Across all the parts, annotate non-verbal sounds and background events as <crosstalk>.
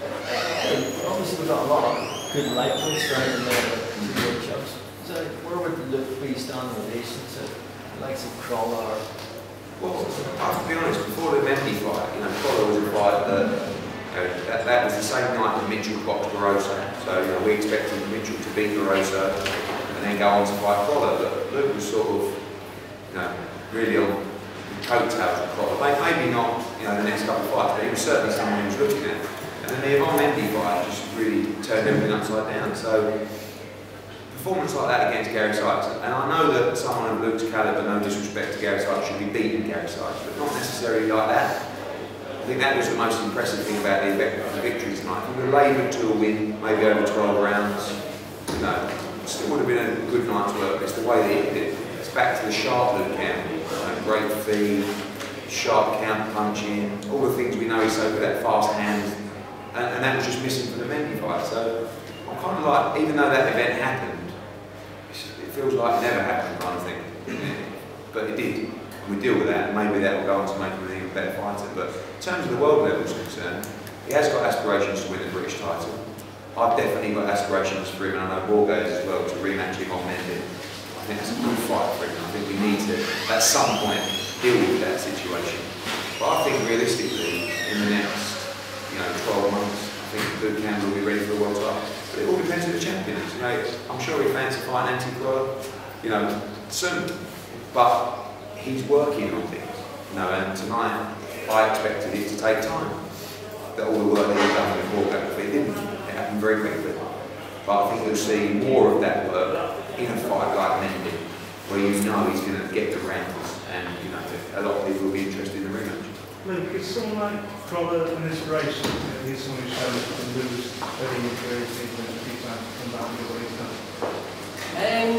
Obviously, we've got a lot of good lightweights around the two workshops. So, where would the be stand in relation to the likes of Crolla Well, I have to be honest, before the Mendy fight, you know, Crolla was a fight that, you know, that, that was the same night that Mitchell boxed Barroso. So, you know, we expected Mitchell to beat Barroso and then go on to fight Crolla. But Luke was sort of, you know, really on the coattails of Crolla. Maybe not, you know, the next couple of fights, but he was certainly someone he was looking at. And the Mendy fight just really turned everything upside down. So, performance like that against Gary Sykes, and I know that someone of Luke's calibre, no disrespect to Gary Sykes, should be beating Gary Sykes, but not necessarily like that. I think that was the most impressive thing about the, victory tonight. If we were laboured to a win, maybe over 12 rounds, you know, still would have been a good night's work. It's the way that it. It's back to the sharp Luke Campbell. You know, great feed, sharp counter punching, all the things we know he's so good at, fast hands, and, and that was just missing from the fight. So I'm kind of like, even though that event happened, it feels like it never happened kind of thing. But it did. And we deal with that, and maybe that will go on to make him an even better fighter. But in terms of the world level is concerned, he has got aspirations to win the British title. I've definitely got aspirations for him, and I know Borges as well, to rematch him on Mendy. I think that's a good fight for him. I think we need to, at some point, deal with that situation. But I think realistically, in the next, you know, 12 months, I think Campbell will be ready for the world title. But it all depends who the champion. You know, I'm sure he fancies fighting anti you know, soon. But he's working on things. You know, and tonight I expected it to take time. That all the work that he'd done before but it didn't. It happened very quickly. But I think you'll see more of that work in a fight like Mendy, where you know he's going to get the rounds, and you know a lot of people will be interested in the rematch. Luke, is someone like Crolla an inspiration? You know, He's someone who shows up and lose very a few times to come back and what he's done. Um,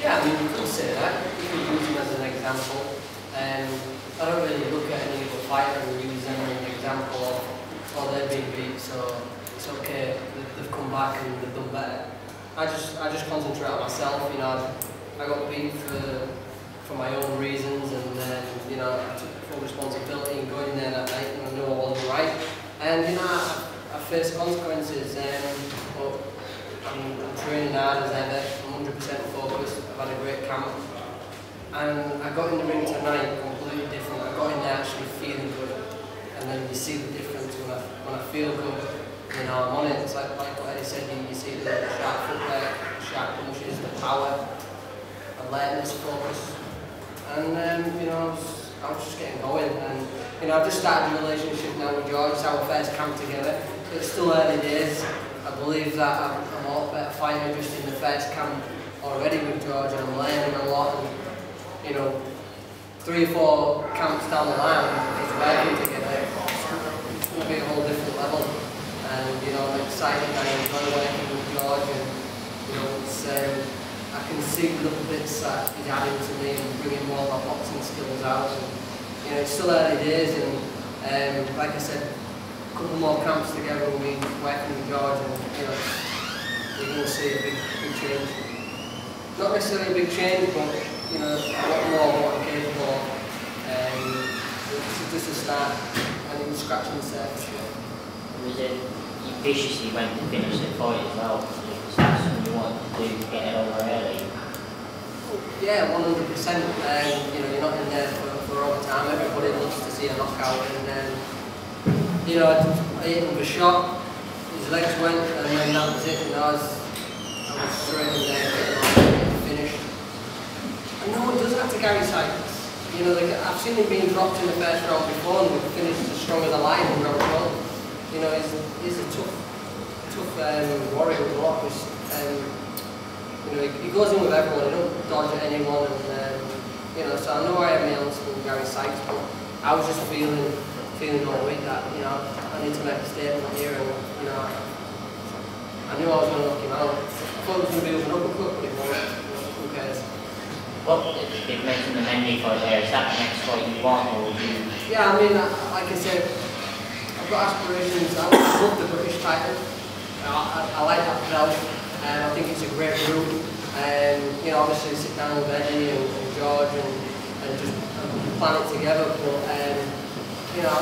yeah, I mean, you could say that. You could use him as an example. Um, I don't really look at any other fighter and use them as an example of, oh, they've been beat, so it's okay, they- they've come back and they've done better. I just, I just concentrate on myself, you know, I got beat for, for my own reasons and then, you know, responsibility in going there that night and I knew I wasn't right. And, you know, I, I faced consequences, um, but I'm, I'm training hard as ever, I'm 100% focused, I've had a great camp. And I got in the ring tonight completely different. I got in there actually feeling good. And then you see the difference when I, when I feel good, you know, I'm on it. It's like, like what Eddie said, you, you see the, the sharp footwork, the sharp punches, the power, alertness, focus. And um, you know, I was, just getting going. And you know, I've just started a relationship now with George. It's our first camp together. It's still early days. I believe that I'm, I'm a lot better fighter just in the first camp already with George, and I'm learning a lot. And you know, three or four camps down the line, it's working together. It's going to be a whole different level. And you know, I'm excited. I enjoy working with George, and you know, it's. Um, I can see the little bits that he's adding to me and bringing more of my boxing skills out. And, you know, it's still early days, and um, like I said, a couple more camps together with me working with George, and you know, you're going to see a big, big change. Not necessarily a big change, but you know, a lot more what I'm capable of. Um, this is just a start, and I'm scratching the surface yet. Was it you viciously went to finish the fight as well? Get it over early? Yeah, one hundred percent. You know, you're not in there for, for overtime. Everybody loves to see a knockout, and um, you know, I hit him with a shot. His legs went, and then that was it. And I was, I was straight in there, getting on, finished. And no one does that to Gary Sykes. You know, like, I've seen him being dropped in the first round before, and we've finished as strong as a lion in round one. You know, he's, he's a tough, tough um, warrior his, um, you know, he, goes in with everyone, he don't dodge at anyone, and um, you know, so I know I have my ounce from Gary Sykes, but I was just feeling, feeling all week that, you know, I need to make a statement here, and you know, I knew I was going to knock him out. I thought it was going to be an uppercut, but it wasn't. Who cares? Well, you've mentioned the Mendy fight there. Is that the next fight you want, or would you? Yeah, I mean, like I said, I've got aspirations. I love the British title. I, I, I like that belt, and I think it's a great route. And you know, obviously sit down with Eddie and, and George and and just plan it together. But um, you know,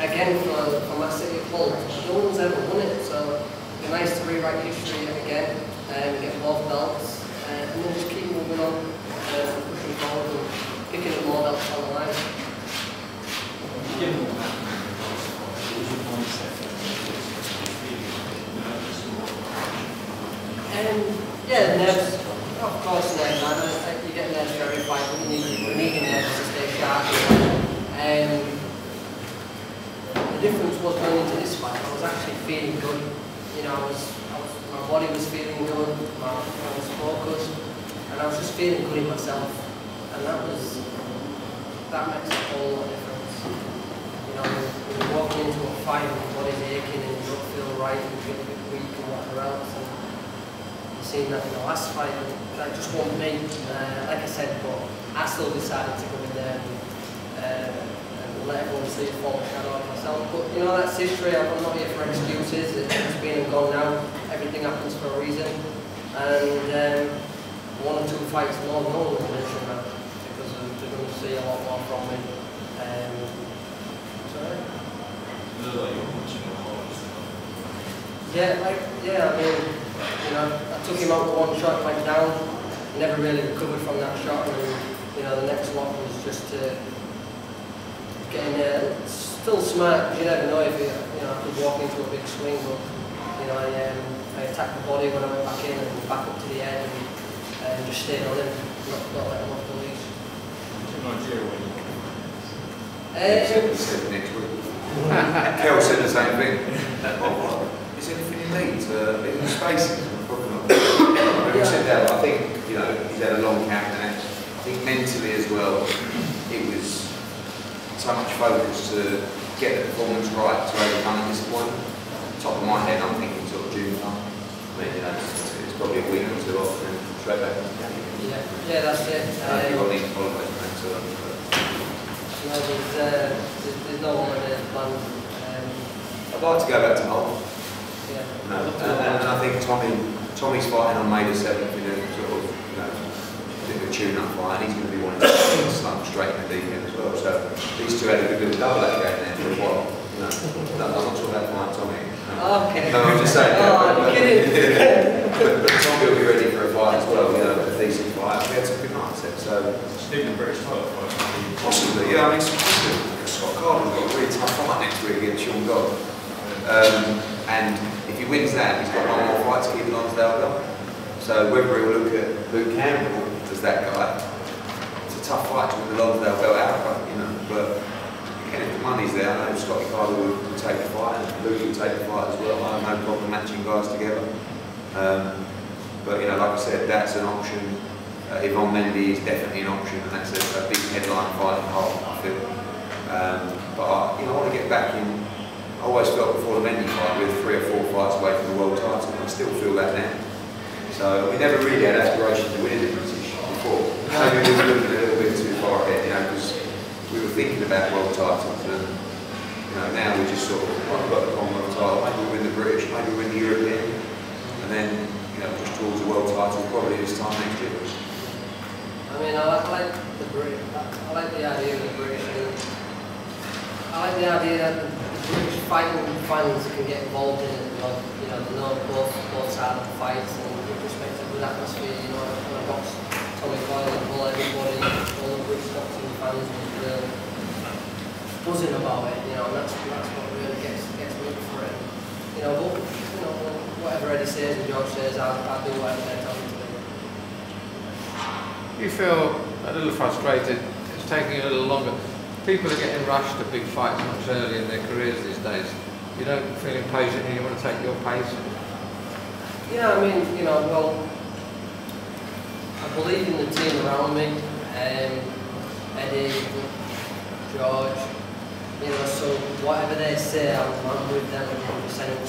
again for, for my city of Hull, no one's ever won it, so it'd be nice to rewrite history again and get both belts, uh, and then just keep moving on, uh, pushing forward and picking up more belts on the line. Um, yeah, nerves. Of course, nerves. Know, you get nerves every fight, but you need, you need nerves to stay sharp. Um, the difference was going into this fight. I was actually feeling good. You know, I was, I was my body was feeling good. My, I was focused, and I was just feeling good in myself. And that was that makes a whole lot of difference. You know, when you're walking into a fight and your body's aching and you don't feel right and you bit weak and whatever else. And, seen that in the last fight, that just wasn't me. Uh, like I said, but I still decided to go in there and, uh, and let everyone see a full shadow of myself. But you know, that's history. I'm not here for excuses. It's been and gone now. Everything happens for a reason. And um, one or two fights more, no one will mention that because they're going to see a lot more from me. Um, so, yeah, like, yeah, I mean, you know, I took him out one shot, went down, never really recovered from that shot, and you know, the next lot was just uh, getting there. Still smart, 'cause you never know if you, you know, I could walk into a big swing, but you know, I, um, I attacked the body when I went back in and back up to the end, and um, just stayed on him, not, not let him off the leash. He said, he said next week. <laughs> Kel said the same thing. What, what? Is anything in Leeds? Uh, in the spaces? Said that, I think, you know, he's had a long camp and I think mentally as well, it was so much focus to get the performance right to overcome the disappointment. Top of my head, I'm thinking sort of June time. I mean, you know, it's, it's probably a week or two off and then straight back. yeah, yeah, that's it. Uh, Um, got these holidays, mate, so, you know, there's, uh, there's, there's no planned. Um, I'd like to go back to Hull. yeah. No, and, and I think Tommy, Tommy's fighting on May the seventh in a sort of, you know, bit of a tune-up fight, and he's going to be wanting to slump straight in the deep end as well. So these two had a good little double act going there for a while. You know, no, I'm not talking about fighting Tommy. No, Okay. no I'm just saying. Oh, but, I'm but, kidding. but, but Tommy will be ready for a fight as well. You know, a decent fight. We had some good nights there, so Stephen British title fight. possibly, yeah. I mean, it's- Scott Cardle's got a really tough fight next week against Sean Dodd. Um, and if he wins that, he's got one more fight to keep Lonsdale going. So whether he'll look at Luke Campbell as that guy, it's a tough fight to win the Lonsdale belt outright, you know. But again, if the money's there, I know Scotty Cardle will, will take the fight and Luke will take the fight as well. I have no problem matching guys together. Um, but you know, like I said, that's an option. Uh, Yvan Mendy is definitely an option, and that's a, a big headline fight in Hull, I feel. Um, but I, you know, I want to get back in. I always felt before the Mendy fight we were three or four fights away from the world title, and I still feel that now. So we never really had aspirations to win the British before. Maybe we were looking a little bit too far ahead, you know, because we were thinking about world titles, and you know, now we just sort of, right, we've got the Commonwealth title, maybe we win the British, maybe we win the European, and then you know, push towards the world title probably this time next year. I mean, I like, the. I like the idea of the British. I like the idea that the, the British fighting fans can get involved in it. You know, you know, they know both both sides of the fights and with respect the atmosphere. You know, when I watched Tommy Coyle and all everybody, all the British boxing fans was really buzzing about it. You know, and that's that's what really gets gets me for it. You know, but you know, whatever Eddie says and George says, I'll, I'll do whatever they tell me to do. You feel a little frustrated, it's taking a little longer. People are getting rushed to big fights much earlier in their careers these days. You don't feel impatient and you want to take your pace. Yeah, I mean, you know, well, I believe in the team around me, um, Eddie, George, you know, so whatever they say, I'm, I'm with them 100%,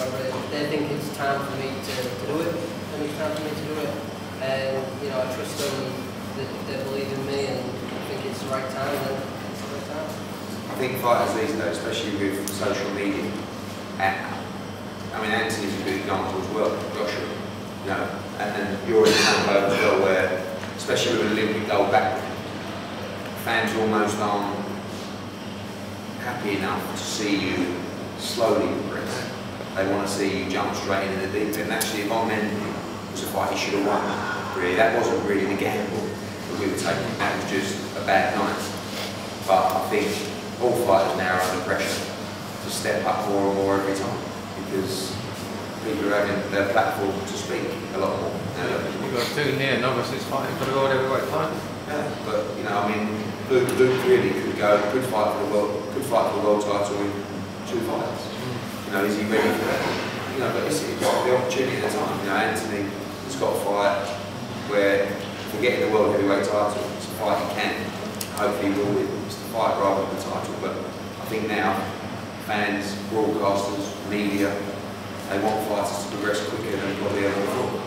whether if they think it's time for me to, to do it, then it's time for me to do it. And, you know, I trust them, that they believe in me and think it's the right time, then it's the right time. I think fighters these days, especially with social media, and I mean Anthony's a good example as well, Joshua, you know, and then you're in the same boat as well where, especially with Olympic gold back, fans almost aren't happy enough to see you slowly progress. They want to see you jump straight into the deep end. Actually, if I'm in, it was a fight he should have won. Really, that wasn't really the gamble that we were taking. That was just a bad night. But I think all fighters now are under pressure to step up more and more every time because people are having their platform to speak a lot more. You know, You've got two near novices fighting for the world heavyweight title. yeah, but you know, I mean, Luke, Luke really could go, could fight for the world, could fight for the world title in two fights. You know, is he ready for that? You know, but it's, it's the opportunity at the time. You know, Anthony has got a fight where for getting the world heavyweight title, it's a fight he can. Hopefully, will. It's the fight rather than the title. But I think now, fans, broadcasters, media, they want fighters to progress quicker than probably ever